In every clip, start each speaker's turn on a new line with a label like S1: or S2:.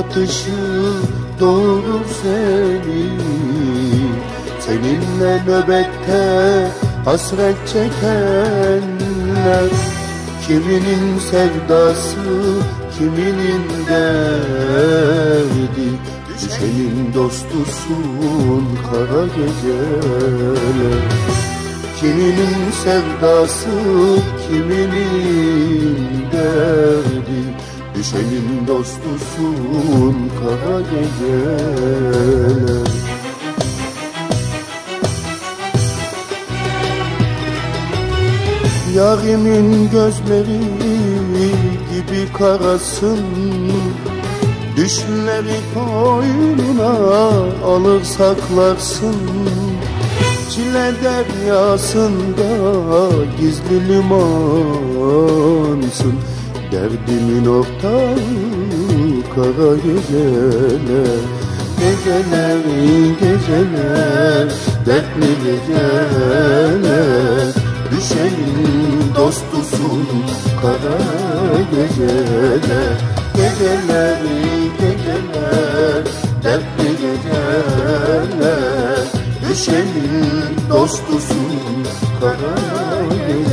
S1: Batışı doğurur seni Seninle nöbette hasret çekenler. Kiminin sevdası, kiminin derdi. Düşenin dostusun kara geceler. Kiminin sevdası, kiminin derdi Düşenin dostusun kara geceler Yarimin gözleri gibi karasın. Düşleri koynuna alır saklarsın. Çile deryasında gizli limansın Derdimin ortağı kara geceler Geceler, geceler, dertli geceler. Düşenin dostusun kara geceler Geceler, geceler, dertli geceler. Düşenin dostusun kara geceler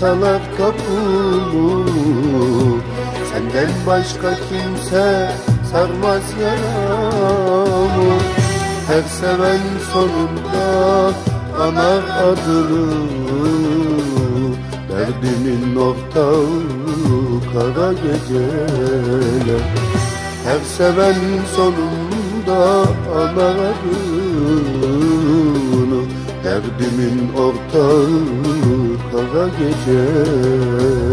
S1: çalar kapımı. Senden başka kimse sarmaz yaramı. Her seven sonunda anar adını. Derdimin ortağı kara geceler. Her seven sonunda anar adını. Derdimin ortağı kara geceler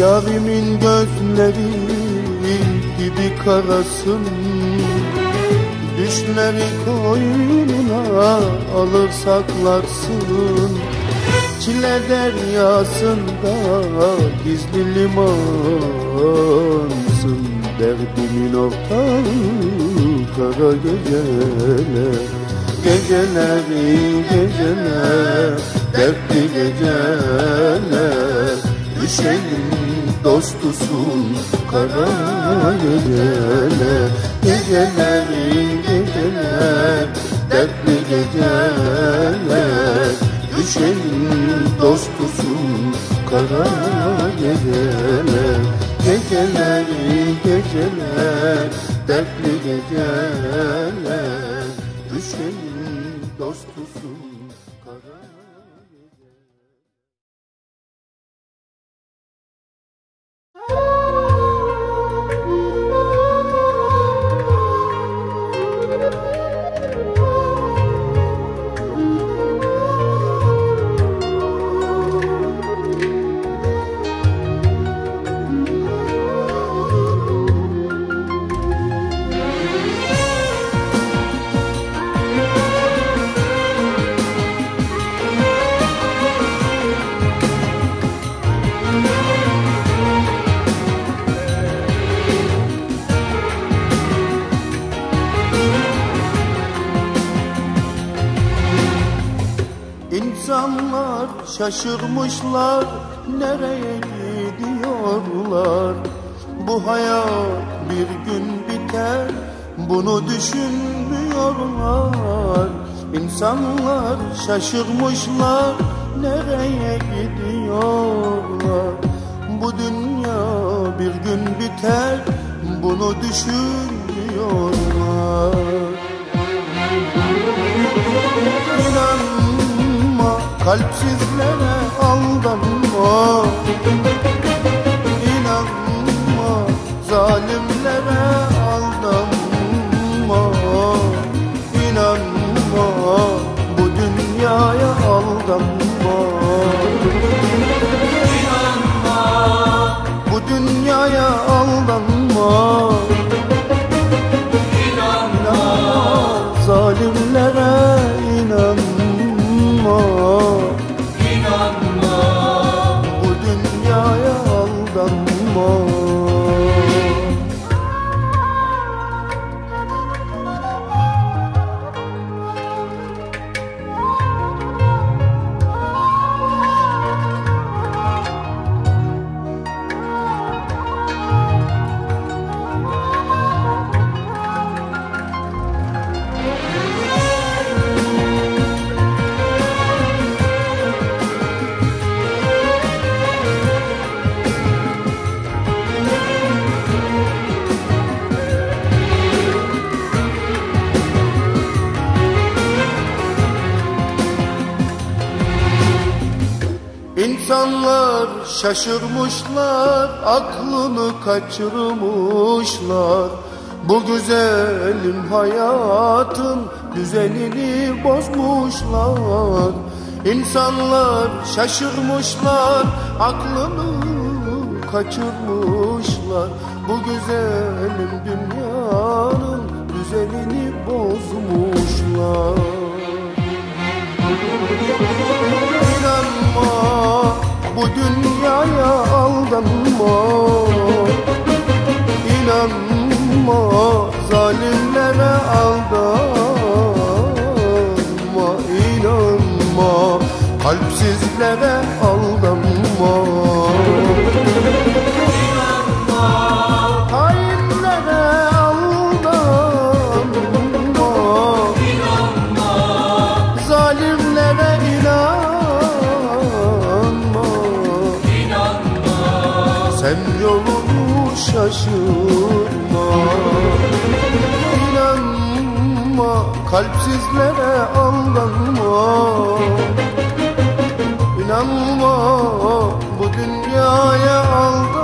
S1: Yarimin gözleri gibi karasın. Düşleri koynuna alır saklarsın. Çile deryasında gizli limansın. Derdimin ortağı kara geceler Geceler, geceler, dertli geceler Düşenin dostusun kara geceler Geceler, geceler, dertli geceler Düşenin dostusun kara geceler Geceler, geceler, dertli geceler Düşenin dostusun şaşırmışlar nereye gidiyorlar? Bu hayat bir gün biter bunu düşünmüyorlar. İnsanlar şaşırmışlar nereye gidiyorlar? Bu dünya bir gün biter bunu düşünmüyorlar kalpsizlere aldanma. İnanma. Zalimlere aldanma. İnanma. Bu dünyaya aldanma. Bu dünyaya şaşırmışlar, aklını kaçırmışlar. Bu güzelim hayatın düzenini bozmuşlar. İnsanlar şaşırmışlar, aklını kaçırmışlar. Bu güzelim dünyanın düzenini bozmuşlar. İnanma bu dünyaya aldanma. İnanma zalimlere aldanma. İnanma kalpsizlere Sen yolunu şaşırma İnanma Kalpsizlere aldanma. İnanma Bu dünyaya aldanma.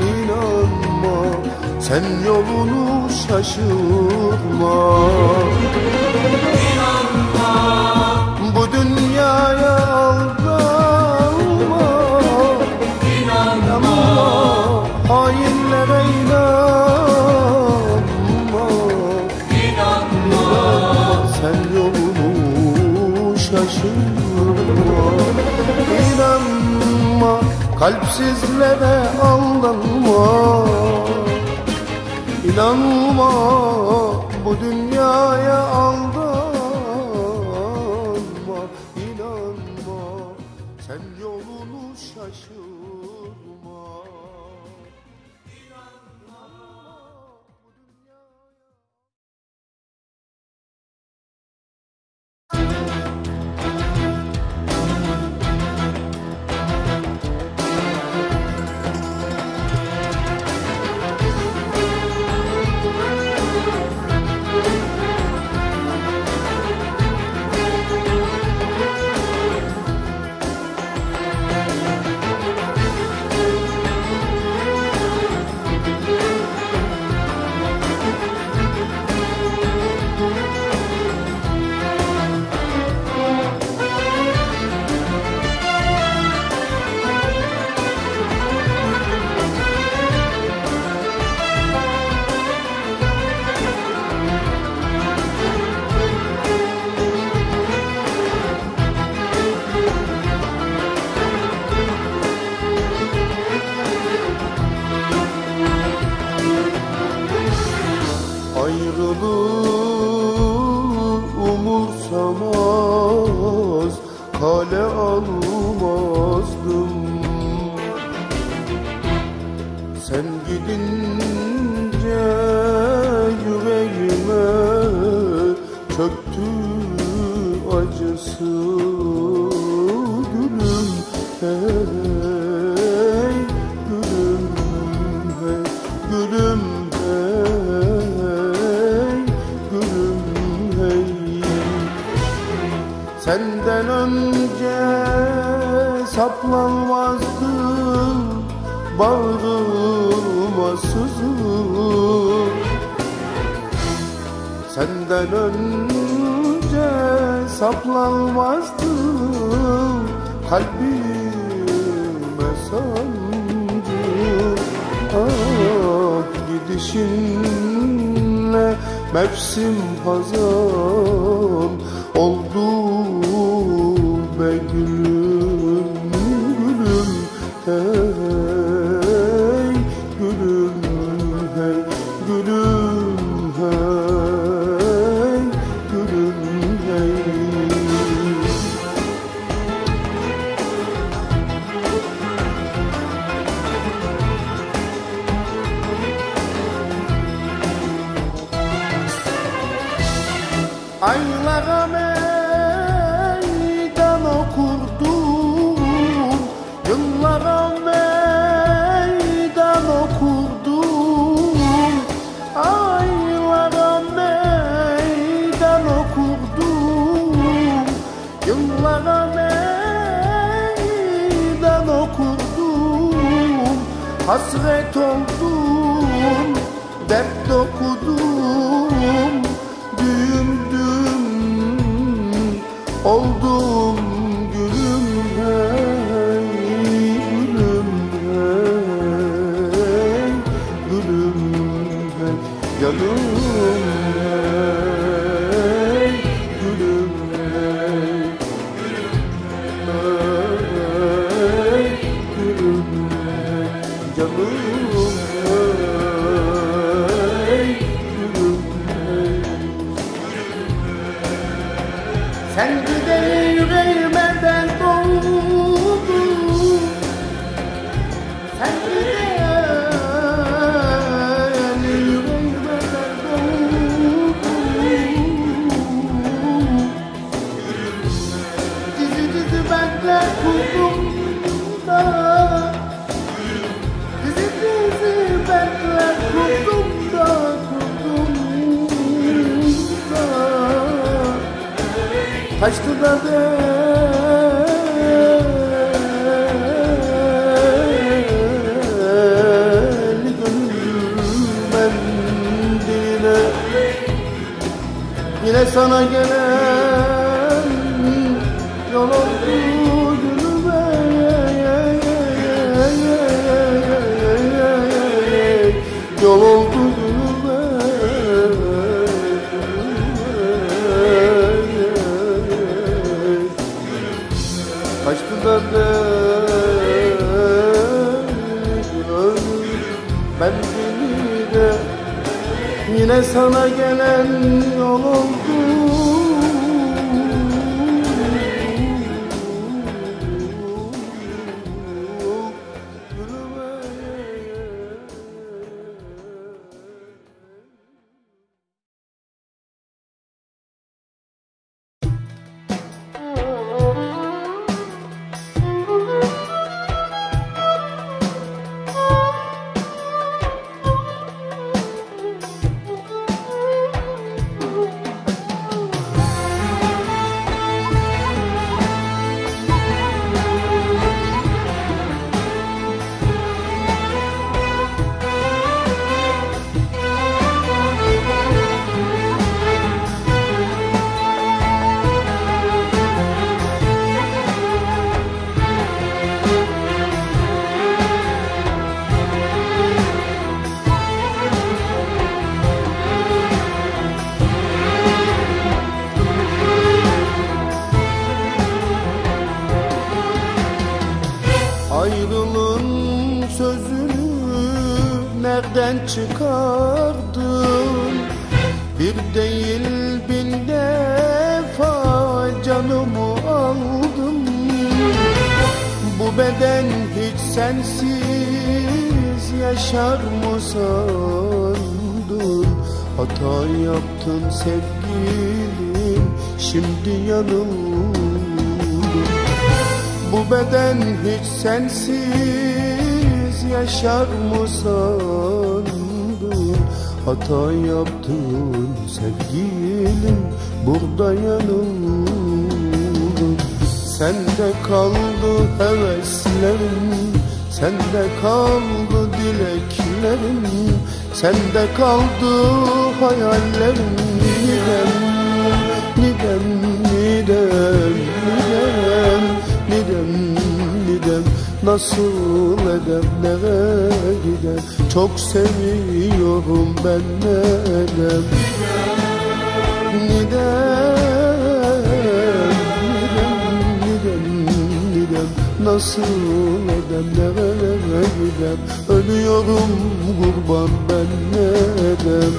S1: İnanma Sen yolunu şaşırma Kalpsizlere aldanma. İnanma bu dünyaya aldanma Bu beden hiç sensiz yaşar mı sandın? Hata yaptın sevgilim burada yanıldın Sende kaldı heveslerim Sende kaldı dileklerim Sende kaldı hayallerim. Nidem, Nasıl edem, nereye gidem Çok seviyorum ben nedem Nidem, nidem, nidem Nasıl edem, nereye gidem Ölüyorum kurban ben nedem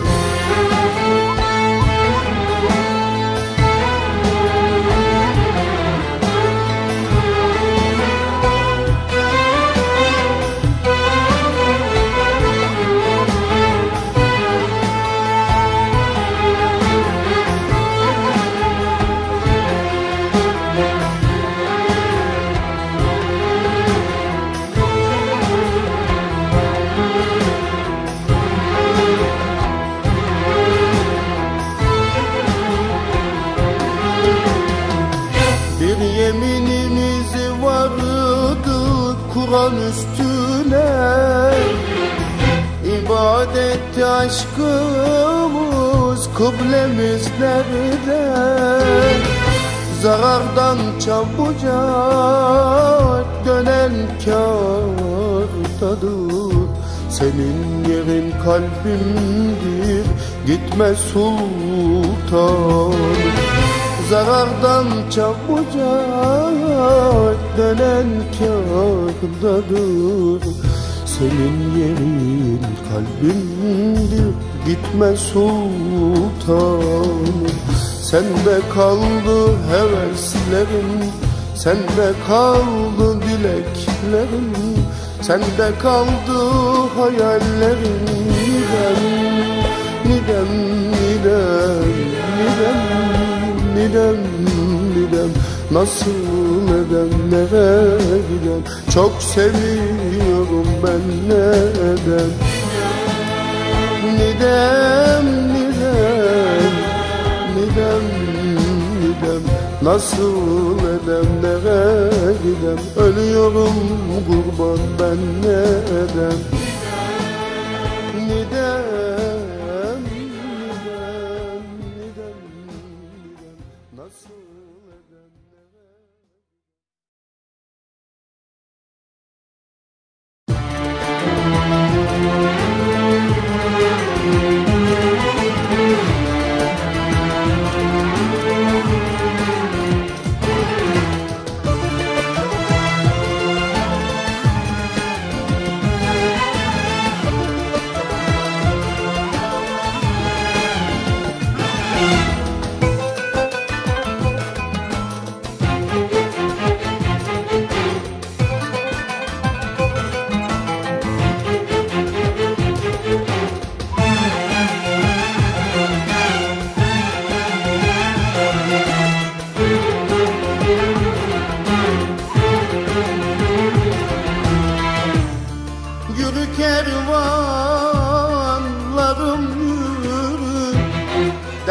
S1: aşkımız Kıblemiz nerede? Zarardan çabucak Dönen kârdadır Senin yerin kalbimdir Gitme sultan. Zarardan çabucak dönen kârdadır Senin yerin kalbimdir Gitme sultanım. Sende kaldı heveslerim Sende kaldı dileklerim Sende kaldı hayallerim. Nidem, nidem, nidem, nidem nidem nidem. Nasıl edem nereye gidem Çok seviyorum ben neden Nidem nidem Nidem nidem. Nasıl edem nereye gidem? Ölüyorum kurban ben neden? Nidem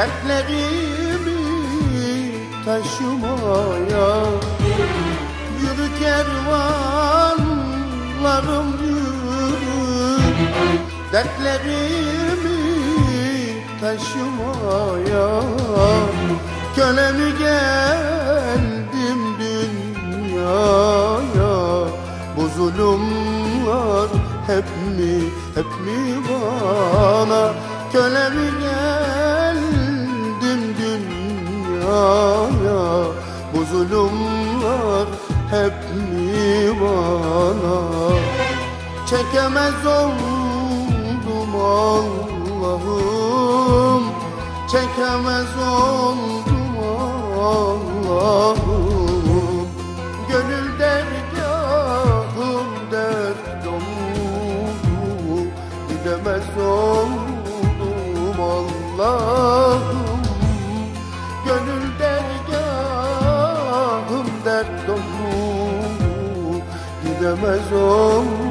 S1: Dertlerimi taşımaya Yürü kervanlarım yürü. Dertlerimi taşımaya Köle mi geldim dünyaya? Bu zulümler hep mi, hep mi bana? Köle mi geldim dünyaya Bu zulümler hep mi bana Çekemez oldum Allah'ım Çekemez oldum Gidemez oldum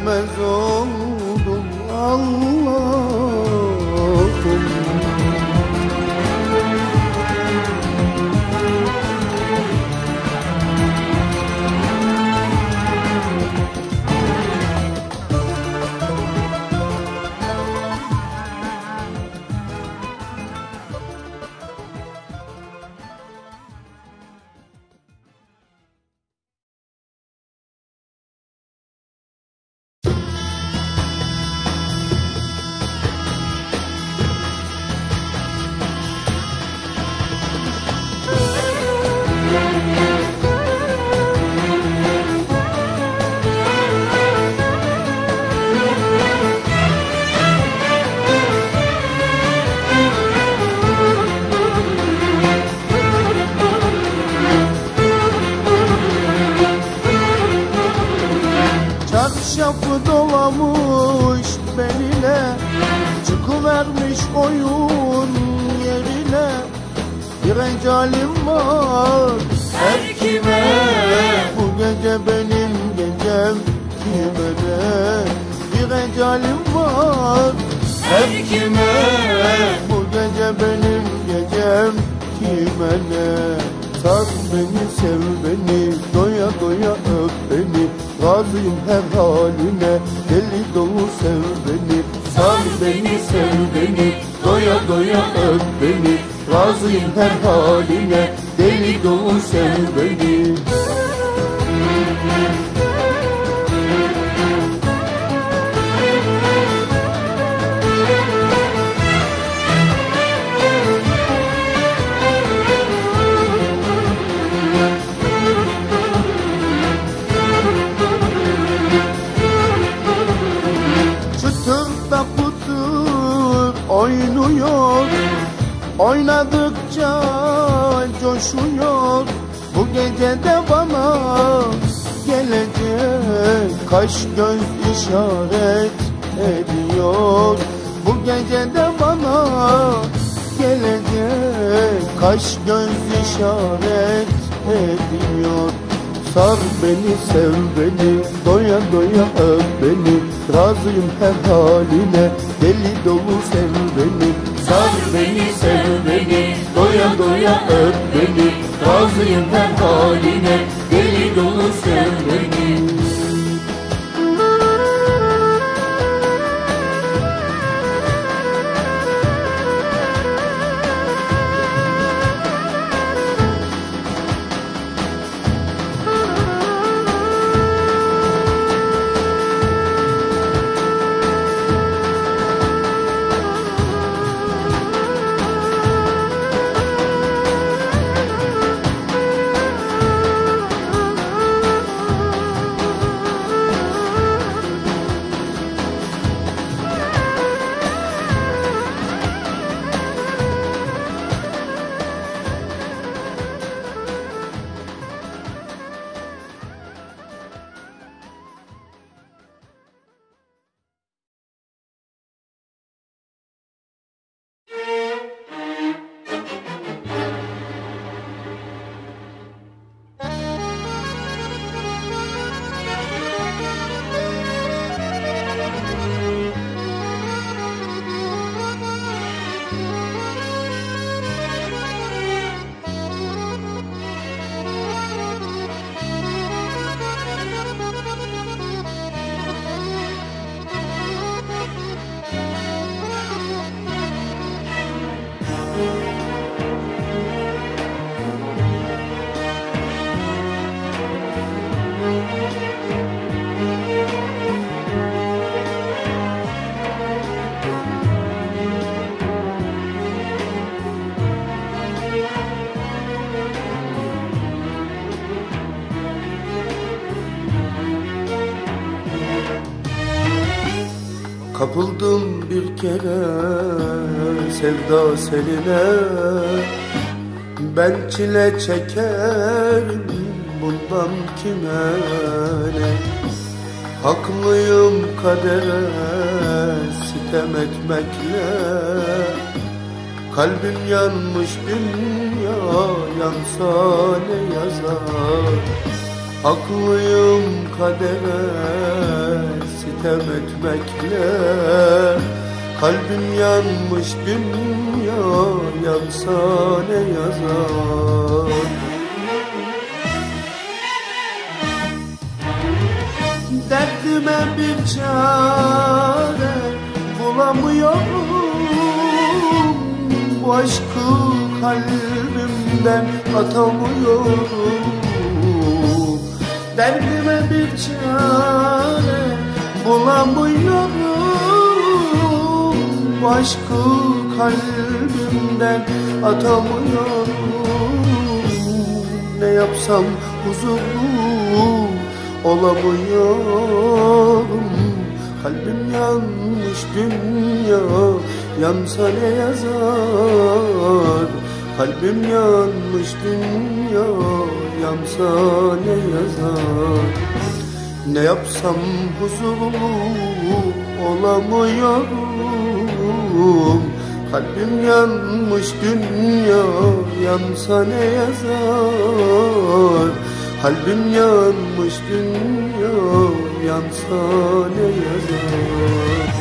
S1: Gidemez oldum Allah'ım Razıyım her haline deli dolu sev beni. Çıtır da pıtır oynuyor Oynadıkça coşuyor. Bu gece de bana gelecek. Kaş göz işaret ediyor. Bu gece de bana gelecek. Kaş göz işaret ediyor. Sar beni sev beni doya doya öp beni. Razıyım her haline deli dolu sev beni
S2: Sar beni sev beni Doya doya öp beni. Razıyım her haline Deli dolu sev beni
S1: kere sevda seline. Ben çile çekerim bundan kime ne? Haklıyım kadere sitem etmekle. Kalbim yanmış dünya yansa ne yazar? Haklıyım kadere sitem etmekle Kalbim yanmış dünya yansa ne yazar? Derdime bir çare bulamıyorum. Bu aşkı kalbimden atamıyorum. Derdime bir çare bulamıyorum Bu aşkı kalbimden atamıyorum. Ne yapsam huzurlu olamıyorum. Kalbim yanmış dünya yansa ne yazar? Kalbim yanmış dünya yansa ne yazar? Ne yapsam huzurlu olamıyorum Kalbim yanmış dünya yansa ne yazar? Kalbim yanmış dünya yansa ne yazar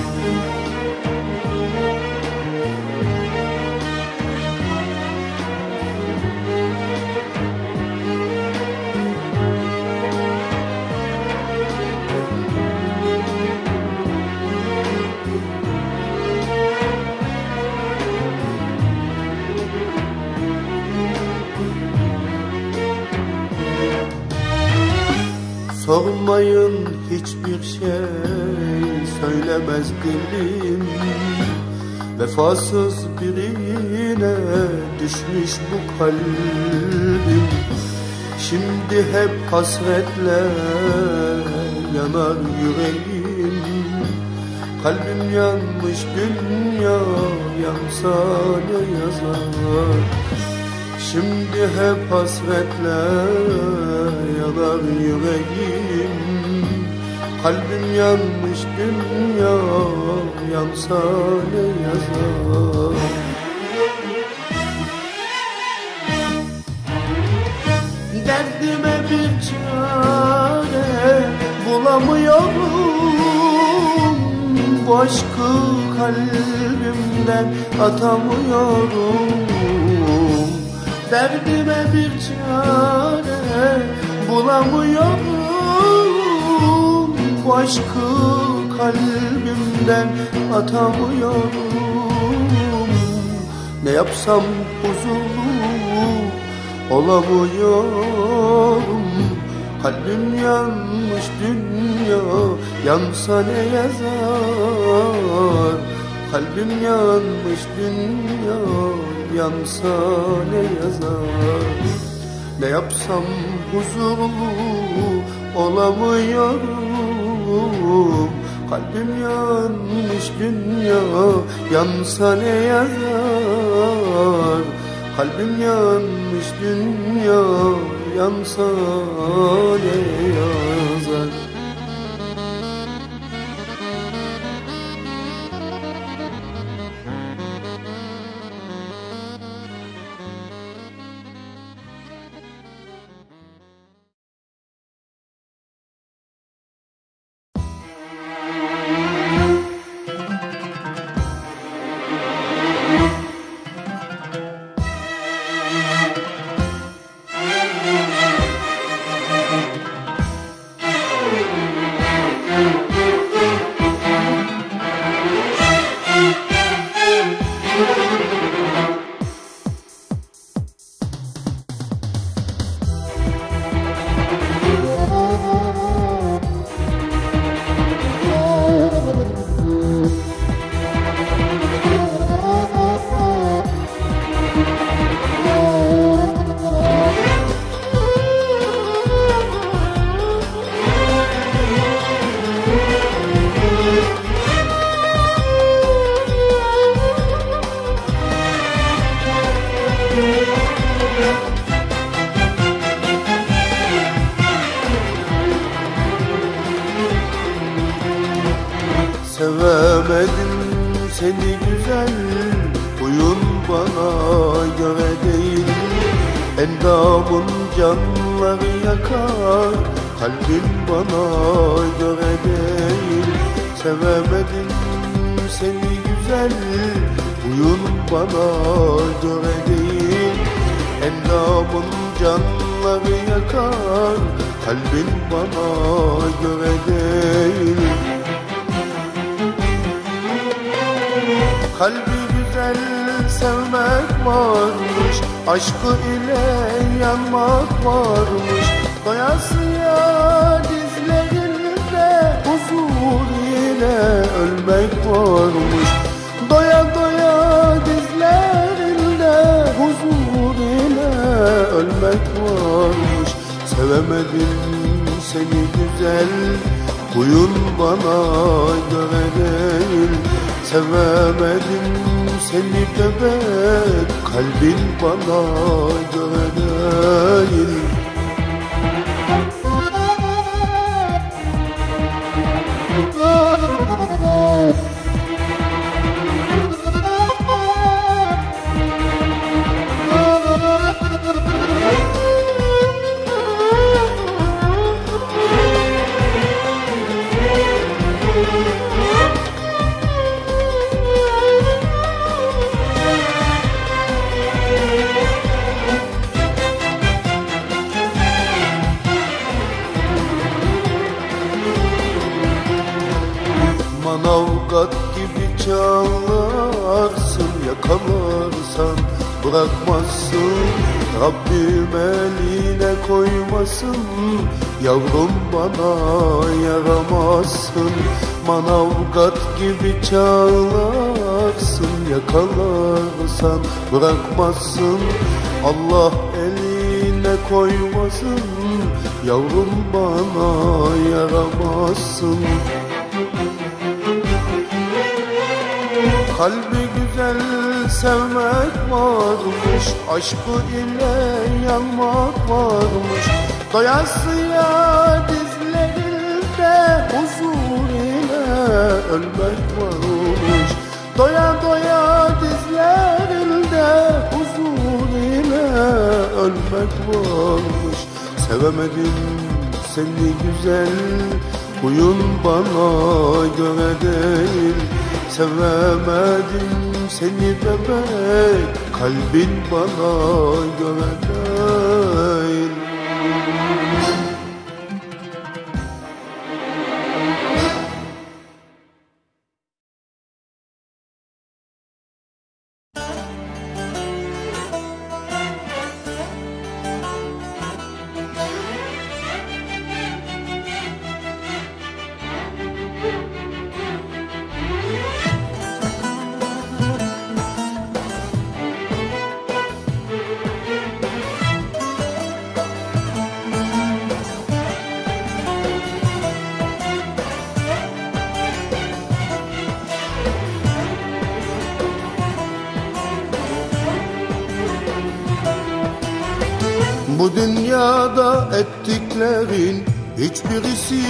S1: Sormayın hiçbir şey söylemez dilim. Vefasız birine düşmüş bu kalbim. Şimdi hep hasretle yanar yüreğim. Kalbim yanmış dünya yansa ne yazar Şimdi hep hasretle yanar yüreğim. Kalbim yanmış dünya yansa ne yazar? Derdime bir çare bulamıyorum. Bu aşkı kalbimden atamıyorum Derdime bir çare bulamıyorum. Bu aşkı kalbimden atamıyorum. Ne yapsam huzurlu olamıyorum. Kalbim yanmış dünya yansa ne yazar? Kalbim yanmış dünya yansa ne yazar? Ne yapsam huzurlu olamıyorum. Kalbim yanmış dünya yansa ne yazar? Kalbim yanmış dünya yansa ne yazar Seni güzel huyun bana göre değil. Endamın canları yakar Kalbin bana göre değil. Sevemedim seni güzel Huyun bana göre değil. Endamın canları yakar Kalbin bana göre değil. Kalbi güzel sevmek varmış Aşkı ile yanmak varmış. Doyasıya dizlerinde Huzur ile ölmek varmış. Doya doya dizlerinde Huzur ile ölmek varmış. Sevemedim seni güzel Huyun bana göre değil Sevemedim seni bebek Kalbin bana göre değil bırakmazsın Rabbim eline koymasın. Yavrum bana yaramazsın Manavgat gibi çağlarsın Yakalarsan bırakmazsın Allah eline koymasın. Yavrum bana yaramazsın Kalbi güzel sevmek varmış Aşkı ile yanmak varmış. Doyasıya dizlerinde Huzur ile ölmek varmış. Doya doya dizlerinde Huzur ile ölmek varmış. Sevemedim seni güzel Huyun bana göre değil. Sevemedim seni bebek Kalbin bana göre ettiklerin hiçbirisi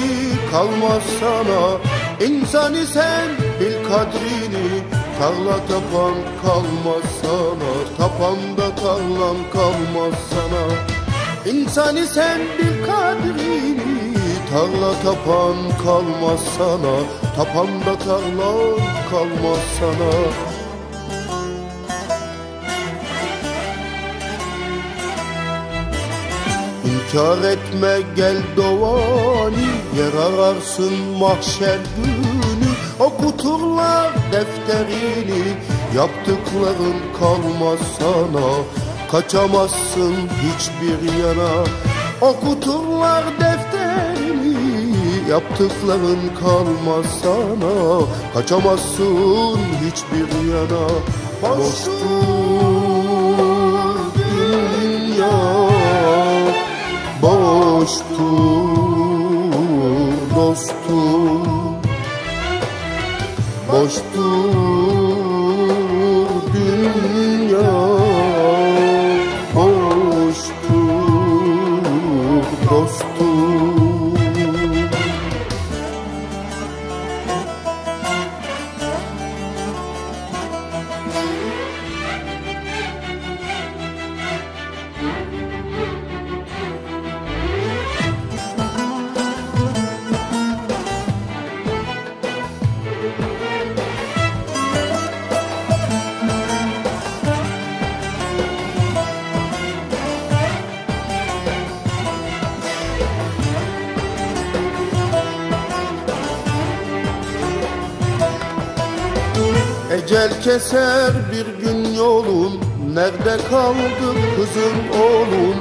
S1: kalmaz sana. İnsan isen bil kadrini Tarla tapan kalmaz sana. Tapanda tarlan kalmaz sana. İnsan isen bil kadrini Tarla tapan kalmaz sana. Tapanda tarlan kalmaz sana İnkar etme gel dovani Yer ararsın mahşer günü. Okuturlar defterini Yaptıkların kalmaz sana. Kaçamazsın hiçbir yana. Okuturlar defterini Yaptıkların kalmaz sana. Kaçamazsın hiçbir yana. Boştur boştur dostum. Boştur keser bir gün yolun. Nerede kaldı kızım oğlum?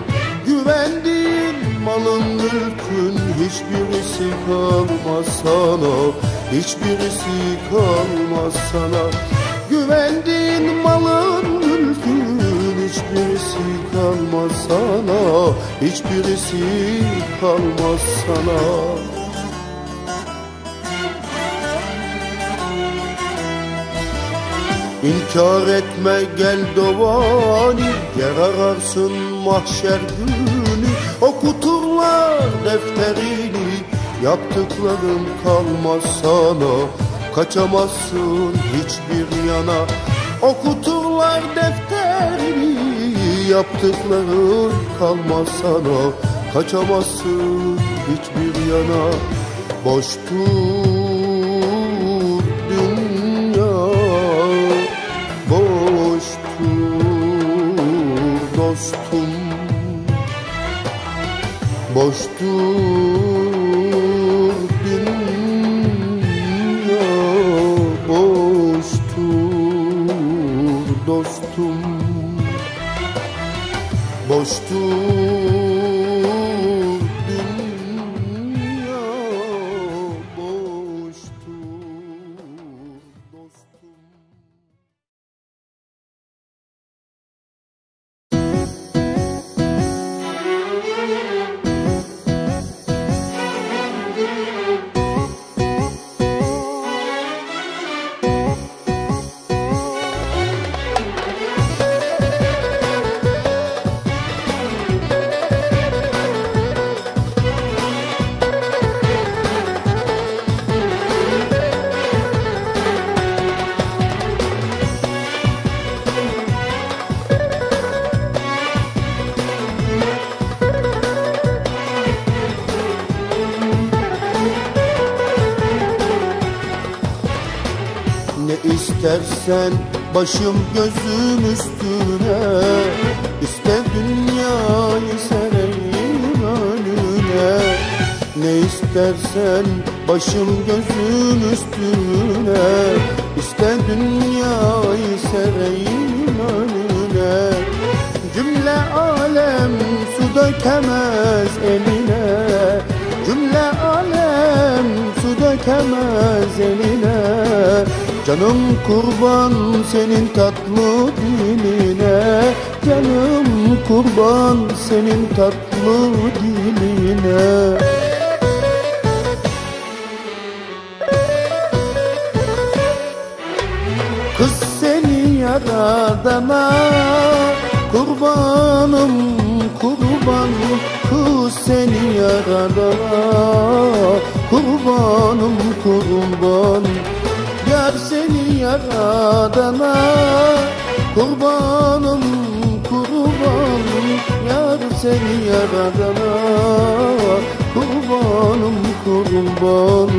S1: Güvendiğin malın mülkün Hiçbirisi kalmaz sana. Hiçbirisi kalmaz sana. Güvendiğin malın mülkün Hiçbirisi kalmaz sana. Hiçbirisi kalmaz sana İnkar etme gel dovani Yer ararsın mahşer günü. Okuturlar defterini Yaptıkların kalmaz sana. Kaçamazsın hiçbir yana. Okuturlar defterini Yaptıkların kalmaz sana. Kaçamazsın hiçbir yana. Boştur Boştur başım gözüm üstüne. İste dünyayı sereyim önüne. Ne istersen başım gözüm üstüne. İste dünyayı sereyim önüne. Cümle alem su dökemez eline. Cümle alem su dökemez eline Canım kurban senin tatlı diline Canım kurban senin tatlı diline. Kız seni yaradana Kurbanım kurban. Kız seni yaradana Kurbanım kurban yaradana Kurbanım kurban Yar seni yaradana Kurbanım kurban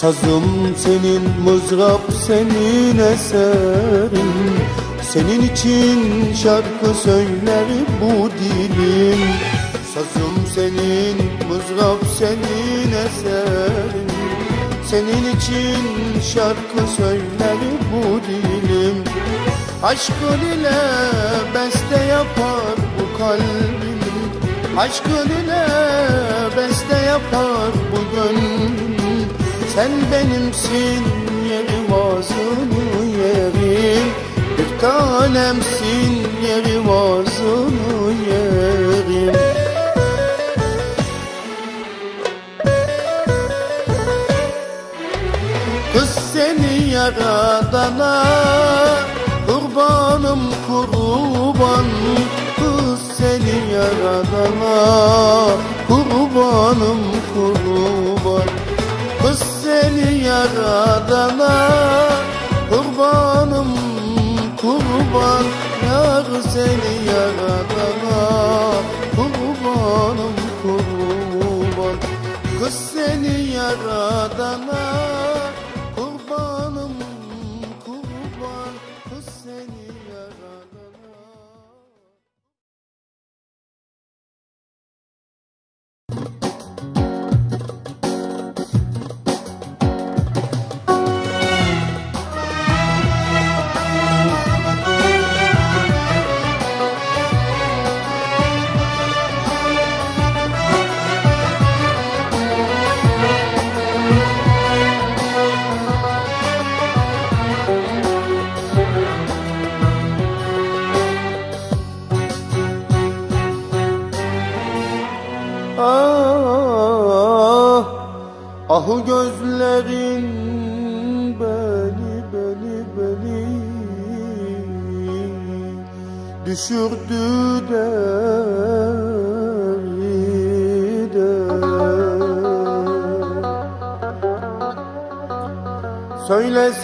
S1: Sazım senin, mızrap senin eserin. Senin için şarkı söyler bu dilim. Sazım senin, mızrap senin eserin. Senin için şarkı söyler bu dilim. Aşkın ile beste yapar bu kalbim Aşkın ile beste yapar bu gönlüm Sen benimsin yeri vazını yerim. Bir tanemsin yeri vazını yerim. Kız seni yaradana Kurbanım kurban. Kız seni yaradana Kurbanım kurban seni yaradana Kurbanım kurban Yar seni yaradana Kurbanım kurban Kız seni yaradana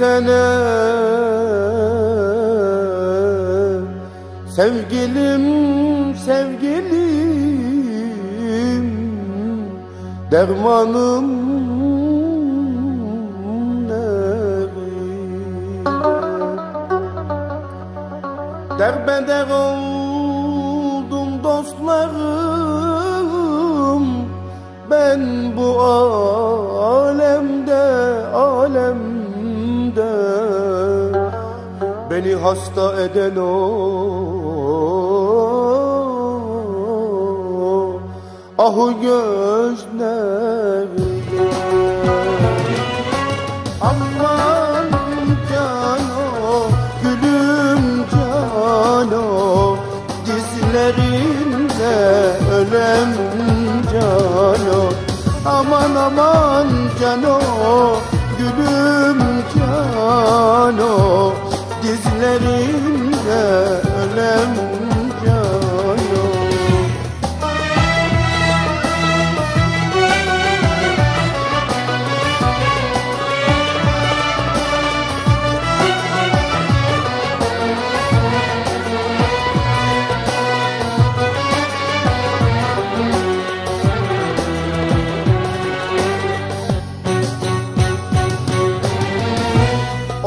S1: Söylesene Sevgilim, sevgilim Dermanım hasta eden o. Ahu gözlerinde Aman cano, gülüm cano Dizlerinde ölem cano Aman aman cano, gülüm cano Dizlerinde ölem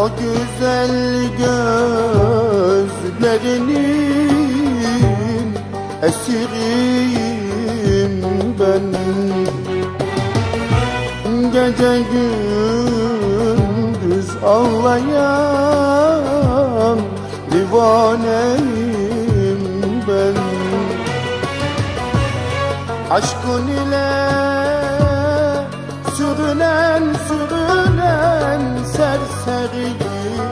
S1: O güzel Gece gündüz ağlayan divaneyim ben. Aşkın ile sürünen sürünen serseriyim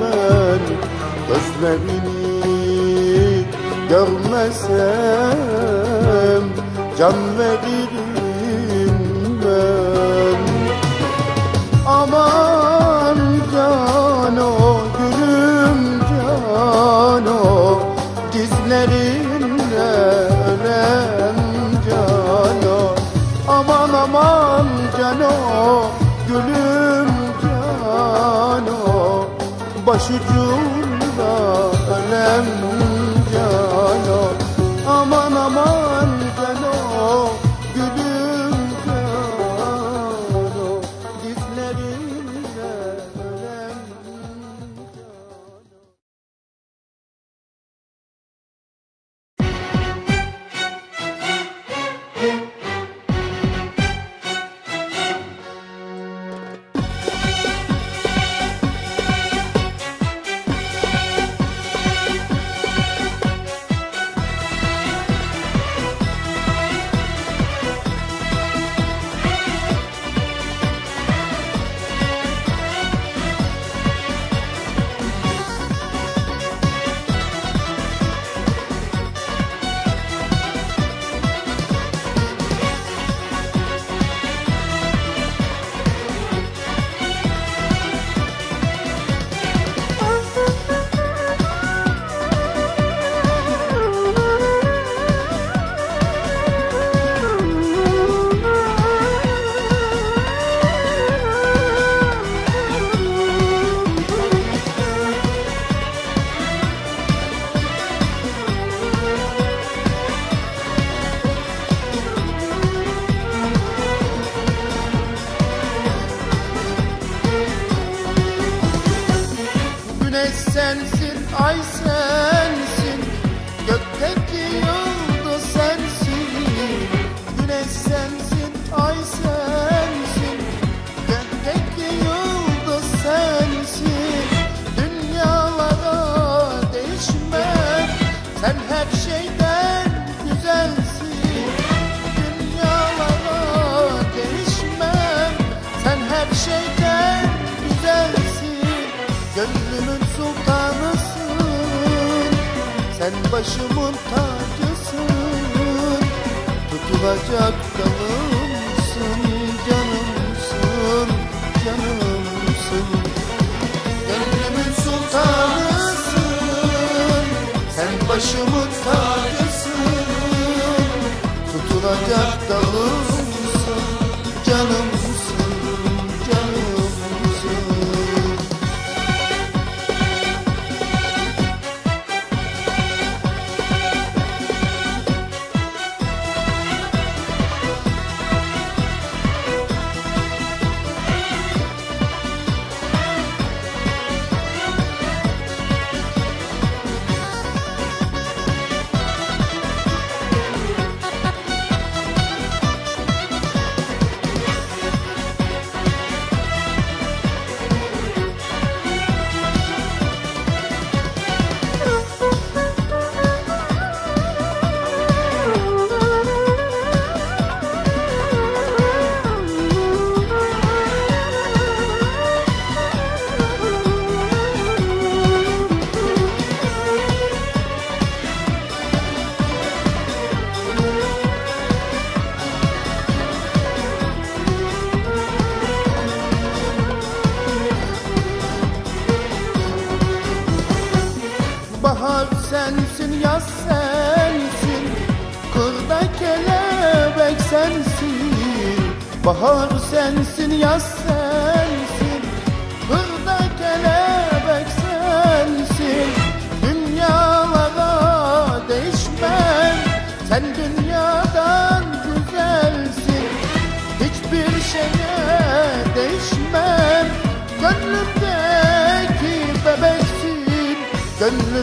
S1: ben. Gözlerini görmesem can veririm Başucumda ölen başımın tacısın Tutulacak dalımsın Canımsın, canımsın Gönlümün sultanısın Sen başımın tacısın. Tutulacak dalımsın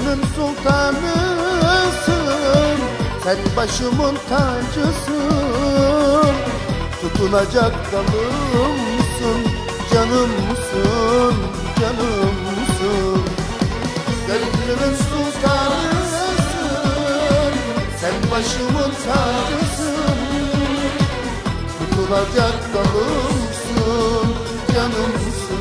S1: Gönlümün sultanısın Sen başımın tacısın. Tutunacak dalımsın Canımsın, canımsın Gönlümün sultanısın Sen başımın tacısın. Tutulacak dalımsın canımsın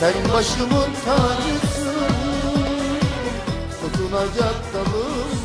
S1: Sen başımın tacısın. Tutunacak Canımsın